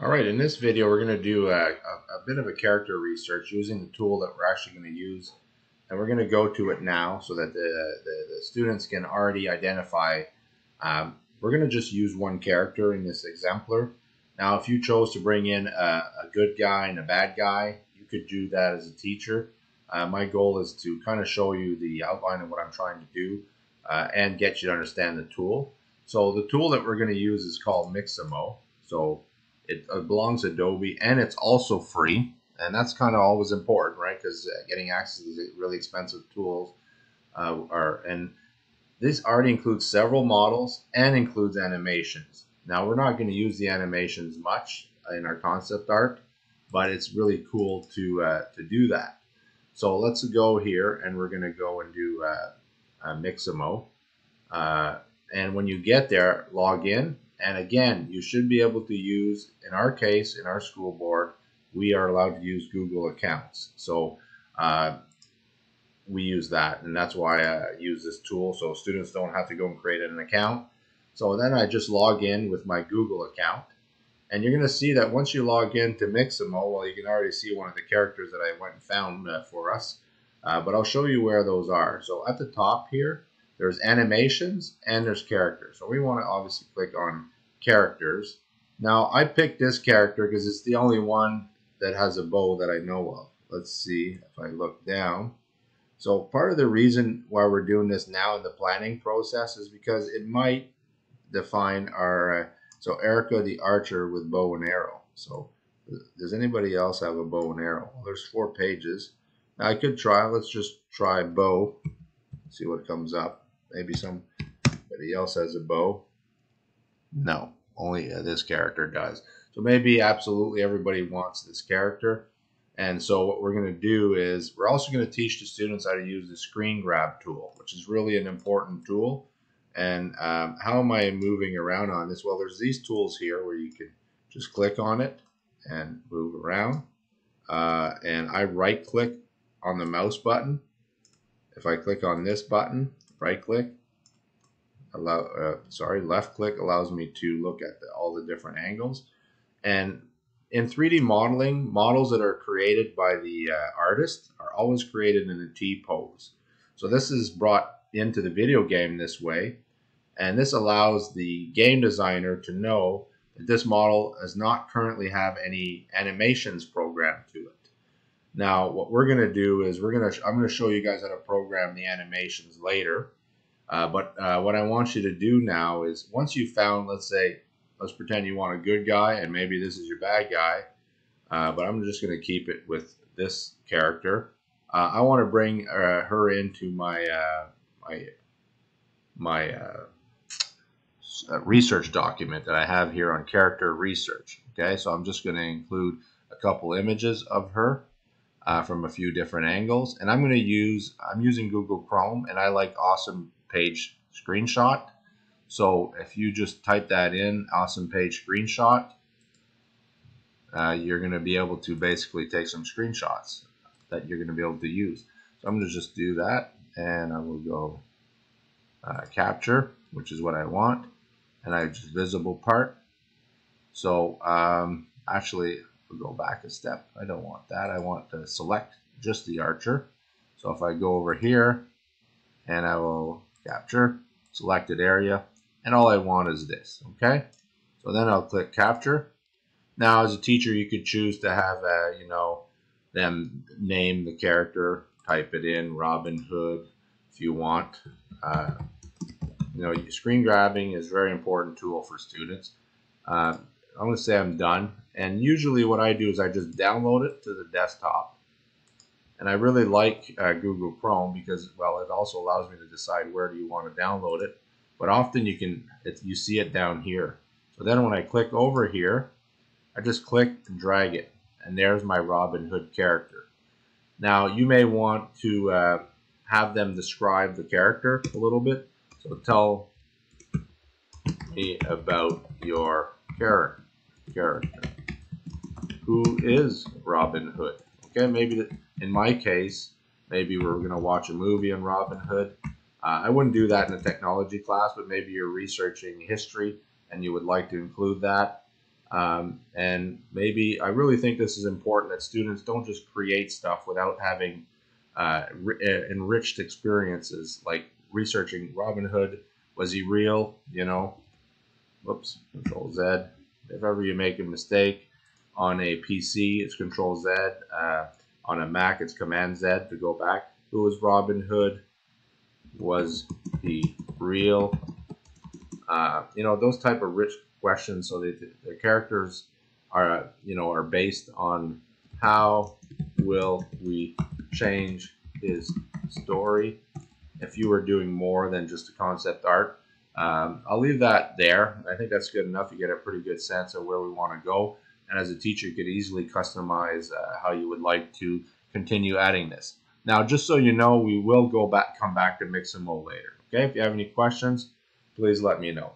All right, in this video, we're going to do a, a, a, bit of a character research using the tool that we're actually going to use. And we're going to go to it now so that the, the, the students can already identify. Um, we're going to just use one character in this exemplar. Now, if you chose to bring in a, a good guy and a bad guy, you could do that as a teacher. Uh, my goal is to kind of show you the outline of what I'm trying to do uh, and get you to understand the tool. So the tool that we're going to use is called Mixamo. So it belongs to Adobe and it's also free. And that's kind of always important, right? Because uh, getting access to these really expensive tools uh, are, and this already includes several models and includes animations. Now we're not going to use the animations much in our concept art, but it's really cool to uh, to do that. So let's go here and we're going to go and do uh, Mixamo. Uh, and when you get there, log in and again, you should be able to use, in our case, in our school board, we are allowed to use Google accounts. So uh, we use that, and that's why I use this tool so students don't have to go and create an account. So then I just log in with my Google account. And you're going to see that once you log in to Mixamo, well, you can already see one of the characters that I went and found uh, for us. Uh, but I'll show you where those are. So at the top here, there's animations and there's characters. So we want to obviously click on characters. Now I picked this character because it's the only one that has a bow that I know of. Let's see if I look down. So part of the reason why we're doing this now in the planning process is because it might define our, uh, so Erika the archer with bow and arrow. So does anybody else have a bow and arrow? Well, there's four pages. Now I could try, let's just try bow, see what comes up. Maybe somebody else has a bow. No, only uh, this character does. So maybe absolutely everybody wants this character. And so what we're going to do is we're also going to teach the students how to use the screen grab tool, which is really an important tool. And um, how am I moving around on this? Well, there's these tools here where you can just click on it and move around. Uh, and I right click on the mouse button. If I click on this button, right click, allow, uh, sorry, left click allows me to look at the, all the different angles. And in 3D modeling, models that are created by the uh, artist are always created in a T pose. So this is brought into the video game this way. And this allows the game designer to know that this model does not currently have any animations programmed to it. Now, what we're going to do is we're going to I'm going to show you guys how to program the animations later. Uh, but uh, what I want you to do now is once you've found, let's say, let's pretend you want a good guy and maybe this is your bad guy, uh, but I'm just going to keep it with this character. Uh, I want to bring uh, her into my uh, my my research document that I have here on character research. Okay, so I'm just going to include a couple images of her. from a few different angles and I'm going to use I'm using Google Chrome and I like awesome page screenshot. So if you just type that in, awesome page screenshot, uh, you're going to be able to basically take some screenshots that you're going to be able to use. So I'm going to just do that and I will go uh, capture, which is what I want, and I just visible part. So um, actually, we'll go back a step. I don't want that. I want to select just the archer. So if I go over here and I will capture, selected area, and all I want is this, okay? So then I'll click capture. Now as a teacher, you could choose to have, a, you know, them name the character, type it in, Robin Hood, if you want. Uh, you know, screen grabbing is a very important tool for students. Uh, I'm going to say I'm done. And usually what I do is I just download it to the desktop and I really like uh, Google Chrome because, well, it also allows me to decide where do you want to download it. But often you can, it, you see it down here. So then when I click over here, I just click and drag it. And there's my Robin Hood character. Now you may want to uh, have them describe the character a little bit. So tell me about your character. Character. Who is Robin Hood? Okay, maybe the, in my case, maybe we're going to watch a movie on Robin Hood. Uh, I wouldn't do that in a technology class, but maybe you're researching history and you would like to include that. Um, and maybe I really think this is important that students don't just create stuff without having uh, uh, enriched experiences like researching Robin Hood. Was he real? You know, whoops, Control Z. If ever you make a mistake on a PC, it's Control Z. Uh, on a Mac, it's Command Z to go back. Who was Robin Hood? Was he real? Uh, you know, those type of rich questions. So the, the characters are, you know, are based on how will we change his story if you were doing more than just a concept art. Um, I'll leave that there. I think that's good enough. You get a pretty good sense of where we want to go. And as a teacher, you could easily customize uh, how you would like to continue adding this. Now, just so you know, we will go back, come back to Mixamo later. Okay, if you have any questions, please let me know.